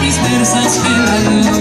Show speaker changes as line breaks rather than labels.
dispersas pela lama